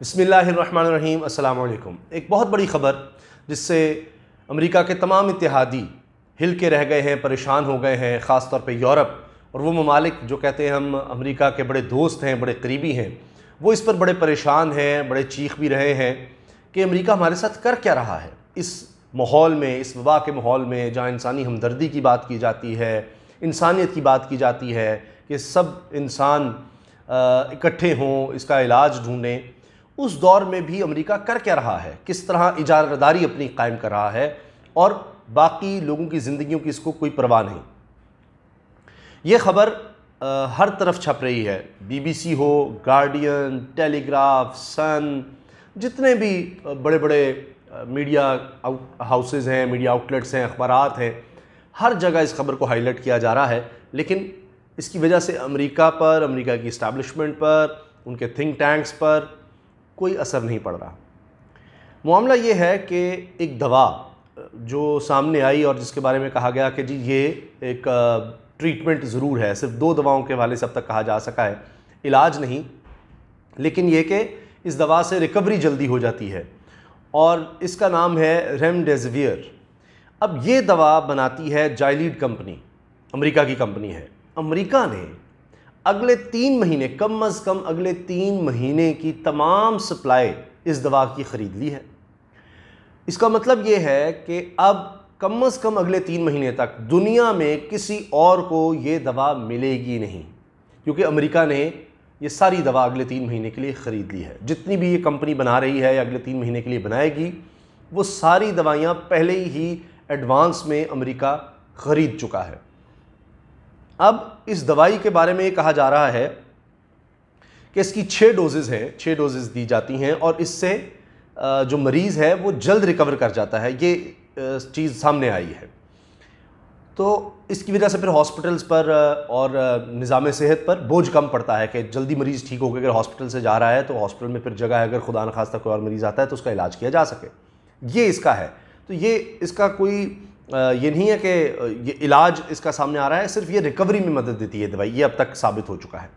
بسم اللہ الرحمن الرحیم، السلام علیکم۔ ایک بہت بڑی خبر جس سے امریکہ کے تمام اتحادی ہل کے رہ گئے ہیں، پریشان ہو گئے ہیں، خاص طور پہ یورپ۔ اور وہ ممالک جو کہتے ہیں ہم امریکہ کے بڑے دوست ہیں، بڑے قریبی ہیں، وہ اس پر بڑے پریشان ہیں، بڑے چیخ بھی رہے ہیں کہ امریکہ ہمارے ساتھ کر کیا رہا ہے۔ اس ماحول میں، اس وبا کے ماحول میں جہاں انسانی ہمدردی کی بات کی جاتی ہے، انسانیت کی بات کی جاتی ہے کہ سب انسان اکٹھے ہوں، اس کا علاج ڈھونڈیں۔ اس دور میں بھی امریکہ کر کیا رہا ہے؟ کس طرح اجارہ اپنی قائم کر رہا ہے؟ اور باقی لوگوں کی زندگیوں کی اس کو کوئی پرواہ نہیں۔ یہ خبر ہر طرف چھپ رہی ہے۔ بی بی سی ہو، گارڈین ٹیلی گراف سن، جتنے بھی بڑے بڑے میڈیا ہاؤسز ہیں، میڈیا آؤٹلیٹس ہیں، اخبارات ہیں، ہر جگہ اس خبر کو ہائی لائٹ کیا جا رہا ہے۔ لیکن اس کی وجہ سے امریکہ پر، امریکہ کی اسٹیبلشمنٹ پر، ان کے تھنک ٹینکس پر کوئی اثر نہیں پڑ رہا۔ معاملہ یہ ہے کہ ایک دوا جو سامنے آئی اور جس کے بارے میں کہا گیا کہ جی یہ ایک ٹریٹمنٹ ضرور ہے، صرف دو دواؤں کے والے سے اب تک کہا جا سکا ہے، علاج نہیں۔ لیکن یہ کہ اس دوا سے ریکوری جلدی ہو جاتی ہے اور اس کا نام ہے ریم ڈیزویئر اب یہ دوا بناتی ہے جائلیڈ کمپنی، امریکہ کی کمپنی ہے۔ امریکہ نے اگلے تین مہینے، کم از کم اگلے تین مہینے کی تمام سپلائی اس دوا کی خرید لی ہے۔ اس کا مطلب یہ ہے کہ اب کم از کم اگلے تین مہینے تک دنیا میں کسی اور کو یہ دوا ملے گی نہیں، کیونکہ امریکہ نے یہ ساری دوا اگلے تین مہینے کے لیے خرید لی ہے۔ جتنی بھی یہ کمپنی بنا رہی ہے یا اگلے تین مہینے کے لیے بنائے گی، وہ ساری دوائیاں پہلے ہی ایڈوانس میں امریکہ خرید چکا ہے۔ اب اس دوائی کے بارے میں یہ کہا جا رہا ہے کہ اس کی چھ ڈوزز ہیں، چھ ڈوزز دی جاتی ہیں اور اس سے جو مریض ہے وہ جلد ریکور کر جاتا ہے، یہ چیز سامنے آئی ہے۔ تو اس کی وجہ سے پھر ہاسپٹلز پر اور نظام صحت پر بوجھ کم پڑتا ہے کہ جلدی مریض ٹھیک ہو کے اگر ہاسپٹل سے جا رہا ہے تو ہاسپٹل میں پھر جگہ ہے، اگر خدا نخواستہ کوئی اور مریض آتا ہے تو اس کا علاج کیا جا سکے۔ یہ اس کا ہے۔ تو یہ اس کا کوئی یہ نہیں ہے کہ یہ علاج اس کا سامنے آ رہا ہے، صرف یہ ریکوری میں مدد دیتی ہے دوائی، یہ اب تک ثابت ہو چکا ہے۔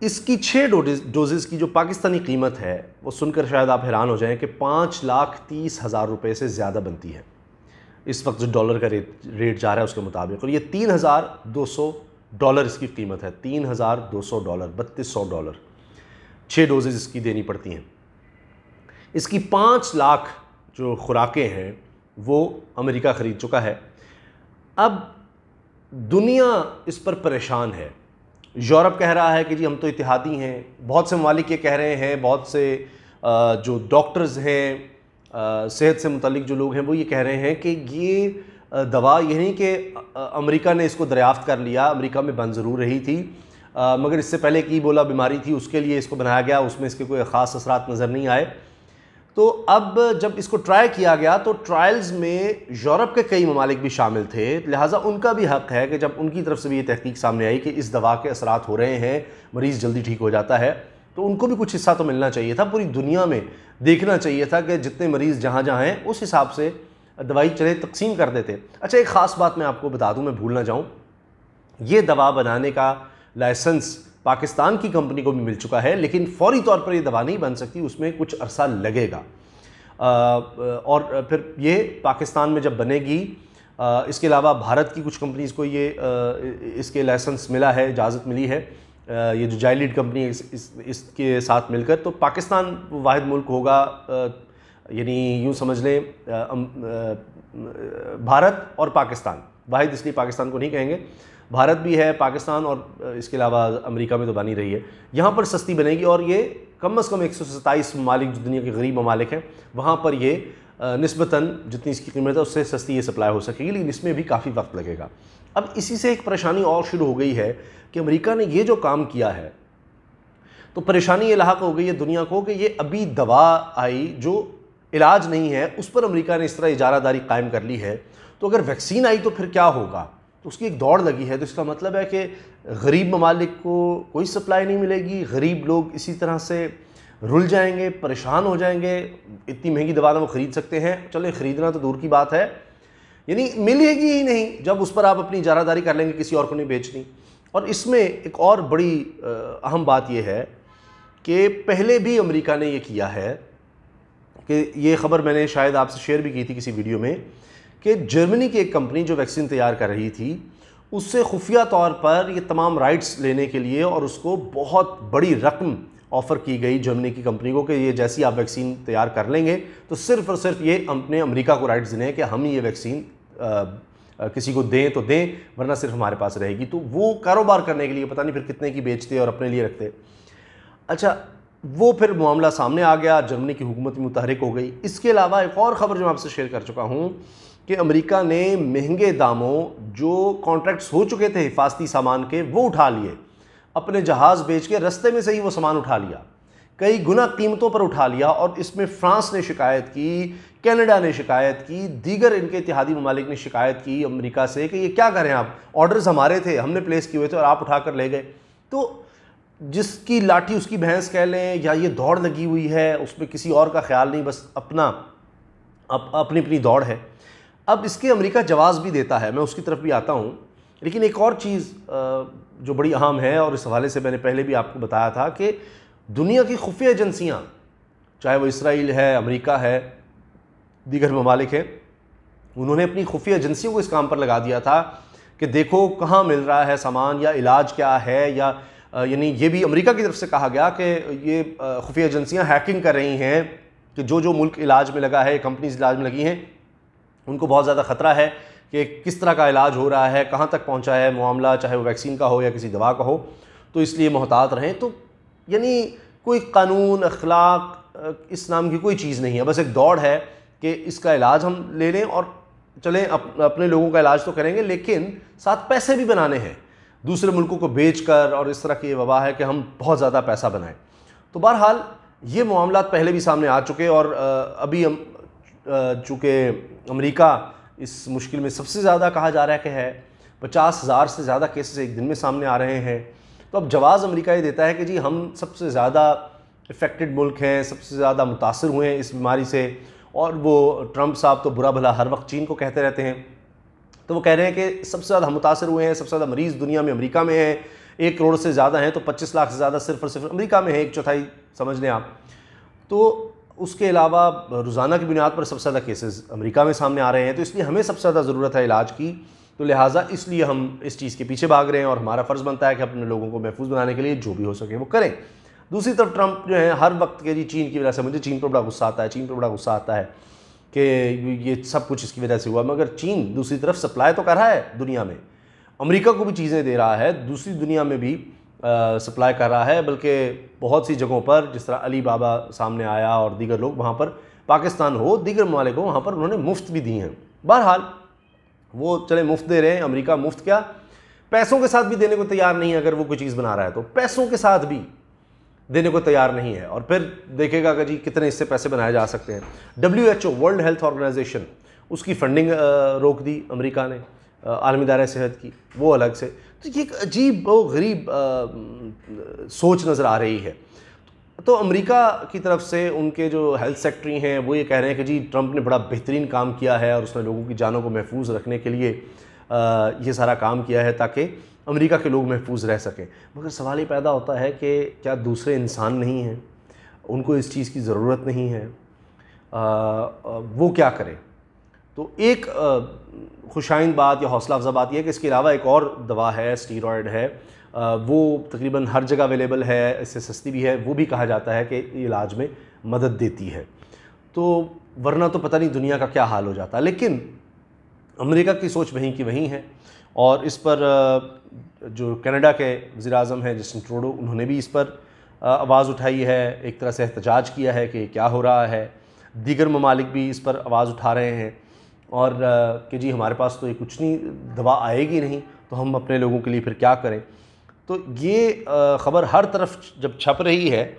اس کی چھ ڈوزز کی جو پاکستانی قیمت ہے، وہ سن کر شاید آپ حیران ہو جائیں کہ پانچ لاکھ تیس ہزار روپے سے زیادہ بنتی ہے۔ اس وقت جو ڈالر کا ریٹ ریٹ جا رہا ہے اس کے مطابق، اور یہ تین ہزار دو سو ڈالر اس کی قیمت ہے۔ تین ہزار دو سو ڈالر بتیس سو ڈالر چھ ڈوزز اس کی دینی پڑتی ہیں۔ اس کی پانچ لاکھ جو خوراکیں ہیں وہ امریکہ خرید چکا ہے۔ اب دنیا اس پر پریشان ہے۔ یورپ کہہ رہا ہے کہ جی ہم تو اتحادی ہیں۔ بہت سے ممالک یہ کہہ رہے ہیں، بہت سے جو ڈاکٹرز ہیں صحت سے متعلق جو لوگ ہیں وہ یہ کہہ رہے ہیں کہ یہ دوا یہ نہیں کہ امریکہ نے اس کو دریافت کر لیا، امریکہ میں بند ضرور رہی تھی۔ مگر اس سے پہلے کی بولا بیماری تھی، اس کے لیے اس کو بنایا گیا، اس میں اس کے کوئی خاص اثرات نظر نہیں آئے۔ تو اب جب اس کو ٹرائی کیا گیا تو ٹرائلز میں یورپ کے کئی ممالک بھی شامل تھے، لہٰذا ان کا بھی حق ہے کہ جب ان کی طرف سے بھی یہ تحقیق سامنے آئی کہ اس دوا کے اثرات ہو رہے ہیں، مریض جلدی ٹھیک ہو جاتا ہے، تو ان کو بھی کچھ حصہ تو ملنا چاہیے تھا، پوری دنیا میں دیکھنا چاہیے تھا کہ جتنے مریض جہاں جہاں ہیں اس حساب سے دوائی چلے تقسیم کر دیتے۔ اچھا ایک خاص بات میں آپ کو بتا دوں، میں بھول نہ جاؤں یہ دوا بنانے کا لائسنس پاکستان کی کمپنی کو بھی مل چکا ہے، لیکن فوری طور پر یہ دوا نہیں بن سکتی، اس میں کچھ عرصہ لگے گا۔ اور پھر یہ پاکستان میں جب بنے گی اس کے علاوہ بھارت کی کچھ کمپنیز کو یہ اس کے لائسنس ملا ہے، اجازت ملی ہے۔ یہ جو جائلیڈ کمپنی ہے، اس کے ساتھ مل کر، تو پاکستان واحد ملک ہوگا۔ یعنی یوں سمجھ لیں بھارت اور پاکستان۔ واحد اس لیے پاکستان کو نہیں کہیں گے۔ بھارت بھی ہے، پاکستان اور اس کے علاوہ امریکہ میں تو بنی رہی ہے۔ یہاں پر سستی بنے گی اور یہ کم از کم ایک سو ستائیس ممالک جو دنیا کے غریب ممالک ہیں، وہاں پر یہ نسبتاً جتنی اس کی قیمت ہے، اس سے سستی یہ سپلائی ہو سکے گی، لیکن اس میں بھی کافی وقت لگے گا۔ اب اسی سے ایک پریشانی اور شروع ہو گئی ہے کہ امریکہ نے یہ جو کام کیا ہے، تو پریشانی یہ لاحق ہو گئی ہے دنیا کو کہ یہ ابھی دوا آئی جو علاج نہیں ہے، اس پر امریکہ نے اس طرح اجارہ داری قائم کر لی ہے۔ تو اگر ویکسین آئی تو پھر کیا ہوگا؟ تو اس کی ایک دوڑ لگی ہے، تو اس کا مطلب ہے کہ غریب ممالک کو کوئی سپلائی نہیں ملے گی، غریب لوگ اسی طرح سے رل جائیں گے، پریشان ہو جائیں گے، اتنی مہنگی دوا وہ خرید سکتے ہیں۔ چلے خریدنا تو دور کی بات ہے۔ یعنی ملے گی ہی نہیں جب اس پر آپ اپنی اجارہ داری کر لیں گے کسی اور کو نہیں بیچنی۔ اور اس میں ایک اور بڑی اہم بات یہ ہے کہ پہلے بھی امریکہ نے یہ کیا ہے کہ یہ خبر میں نے شاید آپ سے شیئر بھی کی تھی کسی ویڈیو میں کہ جرمنی کی ایک کمپنی جو ویکسین تیار کر رہی تھی، اس سے خفیہ طور پر یہ تمام رائٹس لینے کے لیے اور اس کو بہت بڑی رقم آفر کی گئی جرمنی کی کمپنی کو کہ یہ جیسی آپ ویکسین تیار کر لیں گے۔ تو صرف اور صرف یہ اپنے امریکہ کو رائٹس دیں کہ ہم یہ ویکسین کسی کو دیں تو دیں، ورنہ صرف ہمارے پاس رہے گی۔ تو وہ کاروبار کرنے کے لیے پتہ نہیں پھر کتنے کی بیچتے اور اپنے لیے رکھتے۔ اچھا وہ پھر معاملہ سامنے آ گیا، جرمنی کی حکومت متحرک ہو گئی۔ اس کے علاوہ ایک اور خبر جو میں آپ سے شیئر کر چکا ہوں کہ امریکہ نے مہنگے داموں جو کانٹریکٹس ہو چکے تھے حفاظتی سامان کے، وہ اٹھا لیے۔ اپنے جہاز بیچ کے رستے میں سے ہی وہ سامان اٹھا لیا۔ کئی گنا قیمتوں پر اٹھا لیا اور اس میں فرانس نے شکایت کی، کینیڈا نے شکایت کی، دیگر ان کے اتحادی ممالک نے شکایت کی امریکہ سے کہ یہ کیا کریں آپ؟ آرڈرز ہمارے تھے، ہم نے پلیس کیے ہوئے تھے اور آپ اٹھا کر لے گئے۔ تو جس کی لاٹھی اس کی بھینس کہہ لیں، یا یہ دوڑ لگی ہوئی ہے، اس میں کسی اور کا خیال نہیں، بس اپنا اپنی اپنی دوڑ ہے۔ اب اس کے امریکہ جواز بھی دیتا ہے، میں اس کی طرف بھی آتا ہوں۔ لیکن ایک اور چیز جو بڑی اہم ہے، اور اس حوالے سے میں نے پہلے بھی آپ کو بتایا تھا کہ دنیا کی خفیہ ایجنسیاں، چاہے وہ اسرائیل ہے، امریکہ ہے، دیگر ممالک ہیں، انہوں نے اپنی خفیہ ایجنسیوں کو اس کام پر لگا دیا تھا کہ دیکھو کہاں مل رہا ہے سامان، یا علاج کیا ہے، یا یعنی یہ بھی امریکہ کی طرف سے کہا گیا کہ یہ خفیہ ایجنسیاں ہیکنگ کر رہی ہیں کہ جو جو ملک علاج میں لگا ہے کمپنیز علاج میں لگی ہیں، ان کو بہت زیادہ خطرہ ہے کہ کس طرح کا علاج ہو رہا ہے، کہاں تک پہنچا ہے معاملہ، چاہے وہ ویکسین کا ہو یا کسی دوا کا ہو، تو اس لیے محتاط رہیں۔ تو یعنی کوئی قانون، اخلاق اس نام کی کوئی چیز نہیں ہے۔ بس ایک دوڑ ہے کہ اس کا علاج ہم لے لیں اور چلیں اپنے لوگوں کا علاج تو کریں گے، لیکن ساتھ پیسے بھی بنانے ہیں۔ دوسرے ملکوں کو بیچ کر اور اس طرح کی یہ وبا ہے کہ ہم بہت زیادہ پیسہ بنائیں۔ تو بہرحال یہ معاملات پہلے بھی سامنے آ چکے اور ابھی چونکہ امریکہ اس مشکل میں سب سے زیادہ کہا جا رہا ہے کہ ہے، پچاس ہزار سے زیادہ کیسز ایک دن میں سامنے آ رہے ہیں۔ تو اب جواز امریکہ یہ دیتا ہے کہ جی ہم سب سے زیادہ افیکٹڈ ملک ہیں، سب سے زیادہ متاثر ہوئے ہیں اس بیماری سے۔ اور وہ ٹرمپ صاحب تو برا بھلا ہر وقت چین کو کہتے رہتے ہیں۔ تو وہ کہہ رہے ہیں کہ سب سے زیادہ ہم متاثر ہوئے ہیں، سب سے زیادہ مریض دنیا میں امریکہ میں ہیں۔ ایک کروڑ سے زیادہ ہیں تو پچیس لاکھ سے زیادہ صرف اور صرف امریکہ میں ہیں، ایک چوتھائی سمجھ لیں آپ۔ تو اس کے علاوہ روزانہ کی بنیاد پر سب سے زیادہ کیسز امریکہ میں سامنے آ رہے ہیں۔ تو اس لیے ہمیں سب سے زیادہ ضرورت ہے علاج کی۔ تو لہٰذا اس لیے ہم اس چیز کے پیچھے بھاگ رہے ہیں اور ہمارا فرض بنتا ہے کہ اپنے لوگوں کو محفوظ بنانے کے لیے جو بھی ہو سکے وہ کریں۔ دوسری طرف ٹرمپ جو ہے ہر وقت کے جی چین کی وجہ سے مجھے چین پر بڑا غصہ آتا ہے، چین پر بڑا غصہ آتا ہے۔ کہ یہ سب کچھ اس کی وجہ سے ہوا، مگر چین دوسری طرف سپلائی تو کر رہا ہے دنیا میں۔ امریکہ کو بھی چیزیں دے رہا ہے، دوسری دنیا میں بھی سپلائی کر رہا ہے، بلکہ بہت سی جگہوں پر جس طرح علی بابا سامنے آیا اور دیگر لوگ وہاں پر پاکستان ہو، دیگر ممالک ہو، وہاں پر انہوں نے مفت بھی دی ہیں۔ بہرحال، وہ چلے مفت دے رہے ہیں، امریکہ مفت کیا۔ پیسوں کے ساتھ بھی دینے کو تیار نہیں ہے اگر وہ کوئی چیز بنا رہا ہے تو۔ پیسوں کے ساتھ بھی دینے کو تیار نہیں ہے۔ اور پھر دیکھے گا کہ جی کتنے اس سے پیسے بنائے جا سکتے ہیں۔ W H O World Health Organization اس کی فنڈنگ روک دی امریکہ نے عالمی دائرہ صحت کی، وہ الگ سے۔ تو یہ ایک عجیب و غریب سوچ نظر آ رہی ہے۔ تو امریکہ کی طرف سے ان کے جو ہیلتھ سیکٹری ہیں، وہ یہ کہہ رہے ہیں کہ جی ٹرمپ نے بڑا بہترین کام کیا ہے اور اس نے لوگوں کی جانوں کو محفوظ رکھنے کے لیے یہ سارا کام کیا ہے تاکہ امریکہ کے لوگ محفوظ رہ سکیں۔ مگر سوال یہ پیدا ہوتا ہے کہ کیا دوسرے انسان نہیں ہیں؟ ان کو اس چیز کی ضرورت نہیں ہے؟ وہ کیا کریں؟ تو ایک خوشائند بات یا حوصلہ افزا بات یہ ہے کہ اس کے علاوہ ایک اور دوا ہے اسٹیرائڈ ہے۔ وہ تقریباً ہر جگہ اویلیبل ہے، اس سے سستی بھی ہے۔ وہ بھی کہا جاتا ہے کہ علاج میں مدد دیتی ہے۔ تو ورنہ تو پتہ نہیں دنیا کا کیا حال ہو جاتا۔ لیکن امریکہ کی سوچ وہیں کی وہیں ہے۔ اور اس پر جو کینیڈا کے وزیر اعظم ہیں جسٹن ٹروڈو، انہوں نے بھی اس پر آواز اٹھائی ہے، ایک طرح سے احتجاج کیا ہے کہ کیا ہو رہا ہے۔ دیگر ممالک بھی اس پر آواز اٹھا رہے ہیں۔ اور کہ جی ہمارے پاس تو یہ کچھ نہیں، دوا آئے گی نہیں، تو ہم اپنے لوگوں کے لیے پھر کیا کریں؟ تو یہ خبر ہر طرف جب چھپ رہی ہے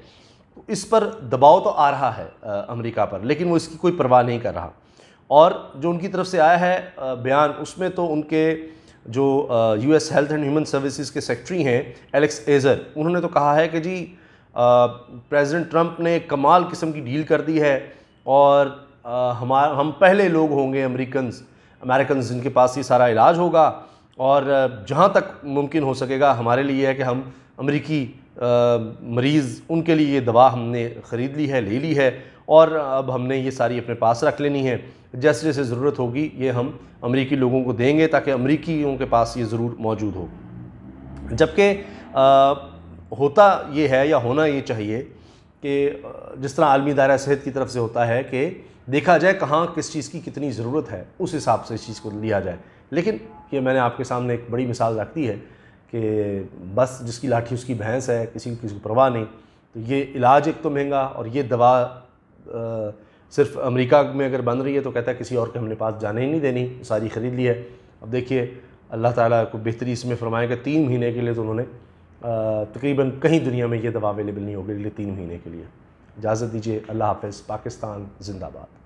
اس پر دباؤ تو آ رہا ہے امریکہ پر، لیکن وہ اس کی کوئی پرواہ نہیں کر رہا۔ اور جو ان کی طرف سے آیا ہے بیان، اس میں تو ان کے جو U S health and human services کے سیکٹری ہیں ایلیکس ایزر انہوں نے تو کہا ہے کہ جی پریزیڈنٹ ٹرمپ نے کمال قسم کی ڈیل کر دی ہے اور ہمارا ہم پہلے لوگ ہوں گے امریکنز امیریکنز جن کے پاس یہ سارا علاج ہوگا اور جہاں تک ممکن ہو سکے گا، ہمارے لیے ہے کہ ہم امریکی مریض، ان کے لیے یہ دوا ہم نے خرید لی ہے، لے لی ہے اور اب ہم نے یہ ساری اپنے پاس رکھ لینی ہے۔ جیسے جیسے ضرورت ہوگی، یہ ہم امریکی لوگوں کو دیں گے تاکہ امریکیوں کے پاس یہ ضرور موجود ہو۔ جبکہ ہوتا یہ ہے یا ہونا یہ چاہیے کہ، جس طرح عالمی دائرہ صحت کی طرف سے ہوتا ہے کہ دیکھا جائے کہاں کس چیز کی کتنی ضرورت ہے، اس حساب سے اس چیز کو لیا جائے۔ لیکن یہ میں نے آپ کے سامنے ایک بڑی مثال رکھ دی ہے کہ بس جس کی لاٹھی اس کی بھینس ہے، کسی کسی کو پرواہ نہیں، تو یہ علاج ایک تو مہنگا اور یہ دوا صرف امریکہ میں اگر بن رہی ہے تو کہتا ہے کسی اور کے ہم نے پاس جانے ہی نہیں دینی، ساری خرید لی ہے۔ اب دیکھیے، اللہ تعالیٰ کو بہتری اس میں فرمایا کہ تین مہینے کے لیے تو انہوں نے تقریباً کہیں دنیا میں یہ دوا اویلیبل نہیں ہوگی تین مہینے کے لیے۔ اجازت دیجیے اللہ حافظ، پاکستان، زندہ باد۔